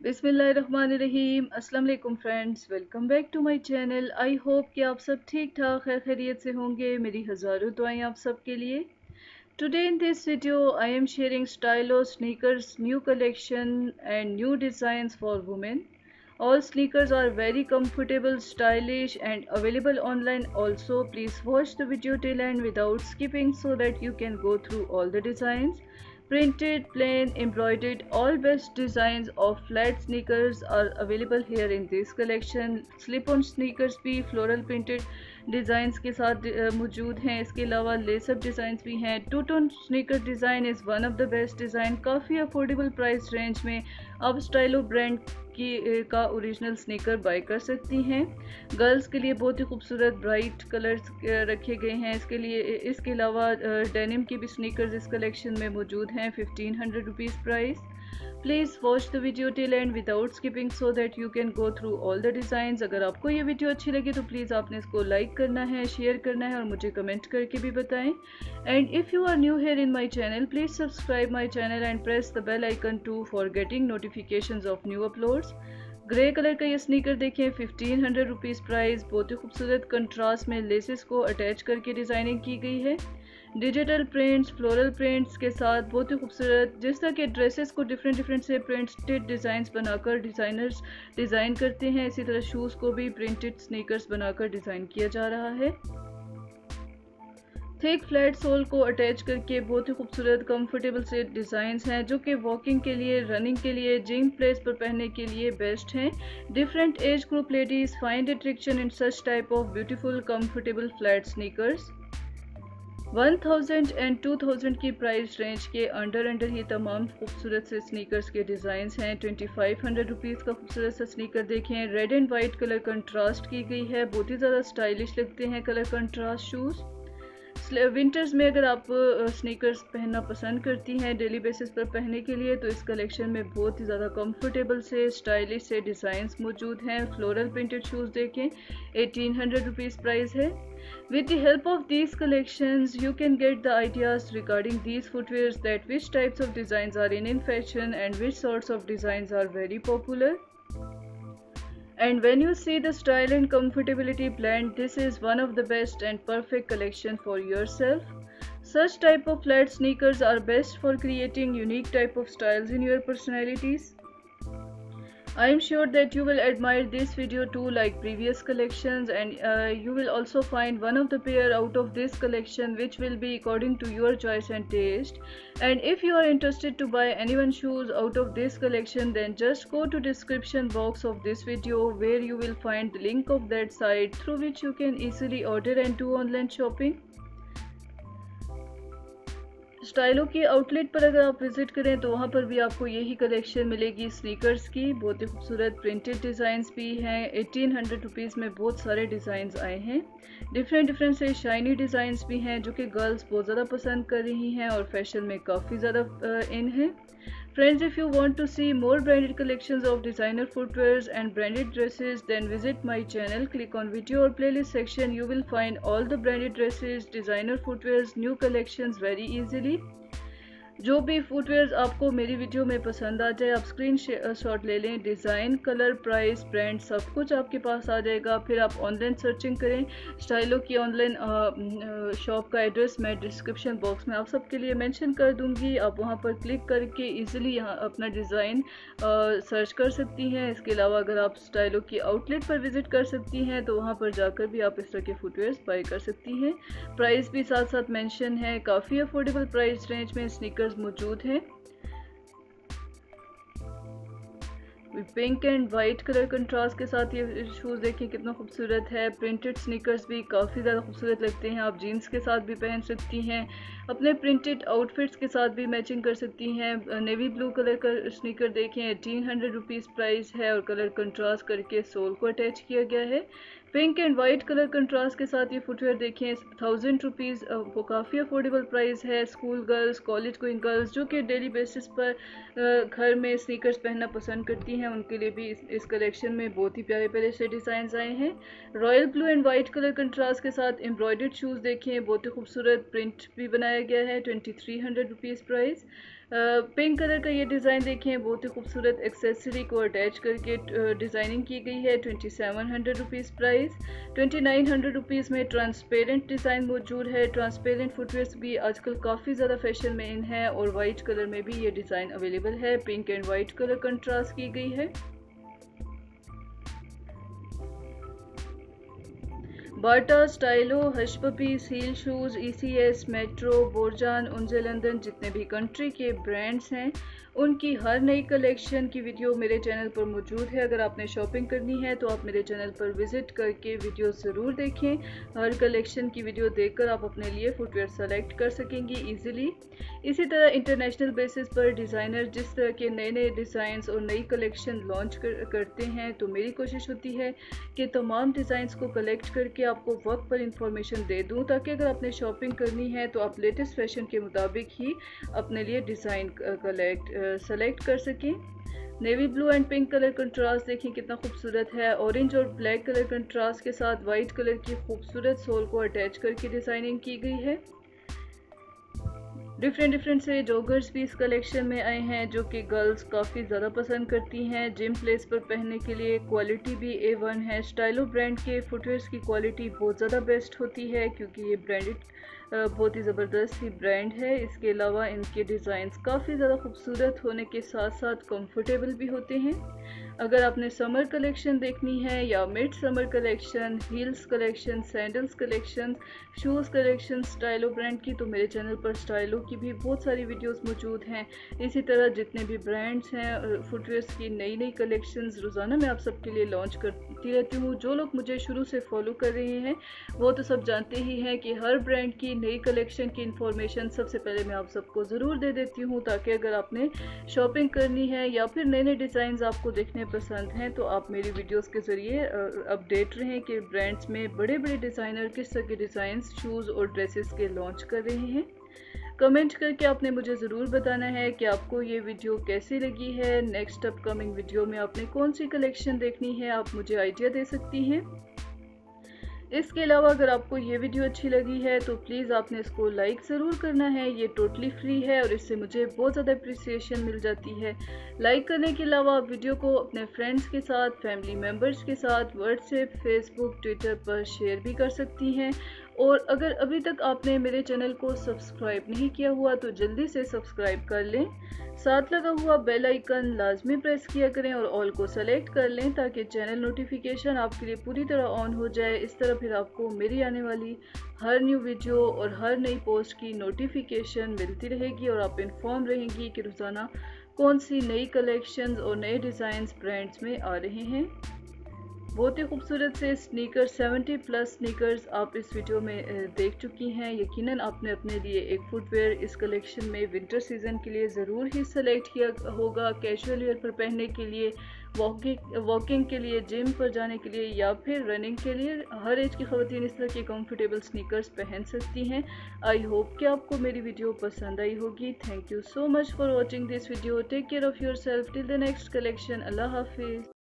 बिसमीम अल्लाम friends, welcome back to my channel. I hope कि आप सब ठीक ठाक है खैरियत से होंगे। मेरी हज़ारों दुआएँ आप सब के लिए। Today in this video I am sharing Stylo sneakers new collection and new designs for women all sneakers are very comfortable stylish and available online also please watch the video till end without skipping so that you can go through all the designs Printed, plain, embroidered, all best designs of flat sneakers are available here in this collection. Slip-on sneakers भी floral printed designs के साथ मौजूद हैं इसके अलावा lace-up designs भी हैं two tone sneaker design is one of the best design काफ़ी अफोर्डेबल प्राइस रेंज में आप स्टाइलो ब्रांड की का ओरिजिनल स्नीकर बाय कर सकती हैं। गर्ल्स के लिए बहुत ही खूबसूरत ब्राइट कलर्स रखे गए हैं। इसके लिए इसके अलावा डेनिम के भी स्नीकर्स इस कलेक्शन में मौजूद हैं। Fifteen hundred rupees price please watch the video till end without skipping so that you can go through all the design अगर आपको ये वीडियो अच्छी लगी तो प्लीज़ आपने इसको लाइक करना है शेयर करना है और मुझे कमेंट करके भी बताएँ। And if you are new here in my channel please subscribe my channel and press the bell icon to for getting notification of new uploads grey colour का ये स्नीकर देखें फिफ्टीन हंड्रेड रुपीज़ प्राइस बहुत ही खूबसूरत contrast में laces को attach करके designing की गई है। डिजिटल प्रिंट्स फ्लोरल प्रिंट्स के साथ बहुत ही खूबसूरत, जिस तरह के ड्रेसेस को डिफरेंट डिफरेंट से प्रिंटेड डिज़ाइंस बनाकर डिज़ाइनर्स डिज़ाइन करते हैं, इसी तरह शूज़ को भी प्रिंटेड स्नीकर्स बनाकर डिज़ाइन किया जा रहा है। थिक फ्लैट सोल को अटैच करके बहुत ही खूबसूरत कंफर्टेबल से डिज़ाइंस हैं, जो कि वॉकिंग के लिए रनिंग के लिए जिम प्लेस पर पहनने के लिए बेस्ट हैं। Different age group ladies find attraction in such type of beautiful comfortable flat sneakers 1000 and 2000 की प्राइस रेंज के अंडर अंडर ही तमाम खूबसूरत से स्नीकर्स के डिज़ाइन हैं। 2500 फाइव का खूबसूरत सा स्नीकर देखें। Red and white colour contrast की गई है। बहुत ही ज़्यादा स्टाइलिश लगते हैं कलर कंट्रास्ट शूज़ विंटर्स में अगर आप स्नीकर्स पहनना पसंद करती हैं डेली बेसिस पर पहनने के लिए तो इस कलेक्शन में बहुत ही ज़्यादा कंफर्टेबल से स्टाइलिश से डिज़ाइंस मौजूद हैं। फ्लोरल प्रिंटेड शूज़ देखें एटीन हंड्रेड रुपीज़ प्राइस है। With the help of these collection you can get the ideas regarding these footwear that which types of design are in in fashion and which sorts of design are very popular And when you see the style and comfortability blend, this is one of the best and perfect collection for yourself. Such type of flat sneakers are best for creating unique type of styles in your personalities. I am sure that you will admire this video too like previous collections and uh, you will also find one of the pair out of this collection which will be according to your choice and taste and if you are interested to buy anyone shoes out of this collection then just go to description box of this video where you will find the link of that site through which you can easily order and do online shopping. Stylo के outlet पर अगर आप visit करें तो वहाँ पर भी आपको यही कलेक्शन मिलेगी स्नीकर्स की। बहुत ही खूबसूरत प्रिंटेड डिज़ाइंस भी हैं। एटीन हंड्रेड रुपीज़ में बहुत सारे डिज़ाइंस आए हैं। डिफरेंट डिफरेंट से शाइनी डिज़ाइंस भी हैं, जो कि गर्ल्स बहुत ज़्यादा पसंद कर रही हैं और फ़ैशन में काफ़ी ज़्यादा इन है। Friends, if you want to see more branded collections of designer footwears and branded dresses, then visit my channel. Click on video or playlist section. You will find all the branded dresses, designer footwears, new collections very easily. जो भी footwear आपको मेरी video में पसंद आ जाए, आप screen shot ले लें डिज़ाइन कलर प्राइस ब्रांड सब कुछ आपके पास आ जाएगा। फिर आप ऑनलाइन सर्चिंग करें। स्टाइलो की ऑनलाइन शॉप का एड्रेस मैं डिस्क्रिप्शन बॉक्स में आप सबके लिए मेंशन कर दूँगी। आप वहाँ पर क्लिक करके इजीली यहाँ अपना डिज़ाइन सर्च कर सकती हैं। इसके अलावा अगर आप स्टाइलो की आउटलेट पर विज़िट कर सकती हैं तो वहाँ पर जाकर भी आप इस तरह के फुटवेयर बाई कर सकती हैं। प्राइस भी साथ साथ मैंशन है। काफ़ी अफोर्डेबल प्राइस रेंज में स्निकर कलर्स मौजूद हैं pink and white colour contrast के साथ ये शूज़ देखिए कितना खूबसूरत है। प्रिंटेड स्नीकर्स भी काफ़ी ज़्यादा खूबसूरत लगते हैं। आप जीन्स के साथ भी पहन सकती हैं। अपने प्रिंटेड आउटफिट्स के साथ भी मैचिंग कर सकती हैं। नेवी ब्लू कलर का स्नीकर देखें एटीन हंड्रेड रुपीज़ प्राइस है और कलर कंट्रास्ट करके सोल को अटैच किया गया है। Pink and white colour contrast के साथ ये फुटवेयर देखें थाउज़ेंड रुपीज़ वो काफ़ी अफोर्डेबल प्राइस है। School girls college going girls जो कि डेली बेसिस पर घर में स्नीकर्स पहनना पसंद करती हैं। उनके लिए भी इस, इस कलेक्शन में बहुत ही प्यारे प्यारे से डिज़ाइन आए हैं। Royal blue and white colour contrast के साथ एम्ब्रॉयडर्ड शूज़ देखें बहुत ही खूबसूरत प्रिंट भी बनाया गया है twenty three hundred rupees price pink colour का ये डिज़ाइन देखें बहुत ही खूबसूरत एक्सेसरी को अटैच करके डिज़ाइनिंग की गई है। Twenty seven hundred rupees price twenty nine hundred rupees में ट्रांसपेरेंट डिज़ाइन मौजूद है। ट्रांसपेरेंट फुटवेयर्स भी आजकल काफ़ी ज़्यादा फ़ैशन में इन है और वाइट कलर में भी ये डिज़ाइन अवेलेबल है। Pink and white colour contrast की गई है। Bata Stylo Hush Puppy seal shoes ECS Metro Borjan Unze London जितने भी कंट्री के ब्रांड्स हैं उनकी हर नई कलेक्शन की वीडियो मेरे चैनल पर मौजूद है। अगर आपने शॉपिंग करनी है तो आप मेरे चैनल पर विज़िट करके वीडियो ज़रूर देखें। हर कलेक्शन की वीडियो देखकर आप अपने लिए फुटवेयर सेलेक्ट कर सकेंगी इजीली इसी तरह इंटरनेशनल बेसिस पर डिज़ाइनर जिस तरह के नए नए डिज़ाइंस और नई कलेक्शन लॉन्च कर, करते हैं तो मेरी कोशिश होती है कि तमाम डिज़ाइंस को कलेक्ट करके आपको वक्त पर इंफॉर्मेशन दे दूँ, ताकि अगर आपने शॉपिंग करनी है तो आप लेटेस्ट फ़ैशन के मुताबिक ही अपने लिए डिज़ाइन कलेक्ट सेलेक्ट कर सकें। Navy blue and pink colour contrast देखें कितना खूबसूरत है। ऑरेंज और ब्लैक कलर कंट्रास्ट के साथ वाइट कलर की खूबसूरत सोल को अटैच करके डिज़ाइनिंग की गई है। डिफरेंट डिफरेंट से जॉगर्स भी इस कलेक्शन में आए हैं, जो कि गर्ल्स काफ़ी ज़्यादा पसंद करती हैं। जिम प्लेस पर पहनने के लिए क्वालिटी भी ए वन है। स्टाइलो ब्रांड के फुटवेयर्स की क्वालिटी बहुत ज़्यादा बेस्ट होती है, क्योंकि ये ब्रांडेड बहुत ही ज़बरदस्त ही ब्रांड है। इसके अलावा इनके डिज़ाइंस काफ़ी ज़्यादा खूबसूरत होने के साथ साथ कंफर्टेबल भी होते हैं। अगर आपने समर कलेक्शन देखनी है या mid summer collection heels collection sandals collection shoes collection Stylo brand की तो मेरे चैनल पर स्टाइलो की भी बहुत सारी वीडियोस मौजूद हैं। इसी तरह जितने भी ब्रांड्स हैं फुटवेयर्स की नई नई कलेक्शंस रोज़ाना मैं आप सबके लिए लॉन्च करती रहती हूँ। जो लोग मुझे शुरू से फॉलो कर रहे हैं, वो तो सब जानते ही हैं कि हर ब्रांड की नई कलेक्शन की इन्फॉर्मेशन सबसे पहले मैं आप सबको ज़रूर दे देती हूँ ताकि अगर आपने शॉपिंग करनी है या फिर नए नए डिज़ाइन आपको देखने पसंद हैं तो आप मेरी वीडियोज़ के ज़रिए अपडेट रहें कि ब्रांड्स में बड़े बड़े डिज़ाइनर किस तरह के डिज़ाइन शूज़ और ड्रेसेस के लॉन्च कर रहे हैं। कमेंट करके आपने मुझे ज़रूर बताना है कि आपको ये वीडियो कैसी लगी है। नेक्स्ट अपकमिंग वीडियो में आपने कौन सी कलेक्शन देखनी है, आप मुझे आइडिया दे सकती हैं। इसके अलावा अगर आपको ये वीडियो अच्छी लगी है तो प्लीज़ आपने इसको लाइक ज़रूर करना है। ये टोटली फ्री है और इससे मुझे बहुत ज़्यादा अप्रिसिएशन मिल जाती है। लाइक करने के अलावा आप वीडियो को अपने फ्रेंड्स के साथ फैमिली मेंबर्स के साथ व्हाट्सएप फेसबुक ट्विटर पर शेयर भी कर सकती हैं। और अगर अभी तक आपने मेरे चैनल को सब्सक्राइब नहीं किया हुआ तो जल्दी से सब्सक्राइब कर लें। साथ लगा हुआ बेल आइकन लाजमी प्रेस किया करें और ऑल को सेलेक्ट कर लें ताकि चैनल नोटिफिकेशन आपके लिए पूरी तरह ऑन हो जाए। इस तरह फिर आपको मेरी आने वाली हर न्यू वीडियो और हर नई पोस्ट की नोटिफिकेशन मिलती रहेगी और आप इन्फॉर्म रहेंगी कि रोज़ाना कौन सी नई कलेक्शंस और नए डिज़ाइंस ब्रांड्स में आ रहे हैं। बहुत ही खूबसूरत से स्नीकर 70 प्लस स्नीकर्स आप इस वीडियो में देख चुकी हैं। यकीनन आपने अपने लिए एक फुटवेयर इस कलेक्शन में विंटर सीज़न के लिए ज़रूर ही सेलेक्ट किया होगा कैजुअल वेयर पर पहनने के लिए वॉकिंग वॉकिंग के लिए जिम पर जाने के लिए, या फिर रनिंग के लिए। हर एज की खवतिन इस तरह की कंफर्टेबल स्नीकर्स पहन सकती हैं। आई होप कि आपको मेरी वीडियो पसंद आई होगी। Thank you so much for watching this video take care of yourself till the next collection अल्लाह हाफिज़